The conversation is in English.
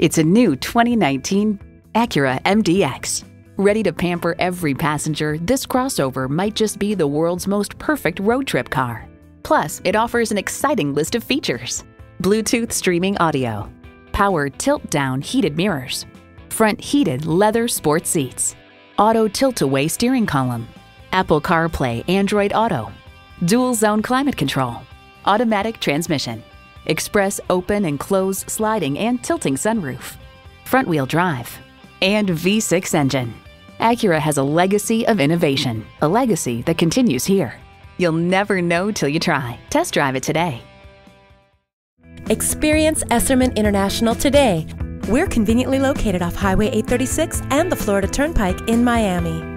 It's a new 2019 Acura MDX. Ready to pamper every passenger, this crossover might just be the world's most perfect road trip car. Plus, it offers an exciting list of features Bluetooth streaming audio, power tilt down heated mirrors, front heated leather sports seats, auto tilt away steering column, Apple CarPlay Android Auto, dual zone climate control, automatic transmission, express open and close sliding and tilting sunroof, front wheel drive, and V6 engine. Acura has a legacy of innovation, a legacy that continues here. You'll never know till you try. Test drive it today. Experience Esserman International today. We're conveniently located off Highway 836 and the Florida Turnpike in Miami.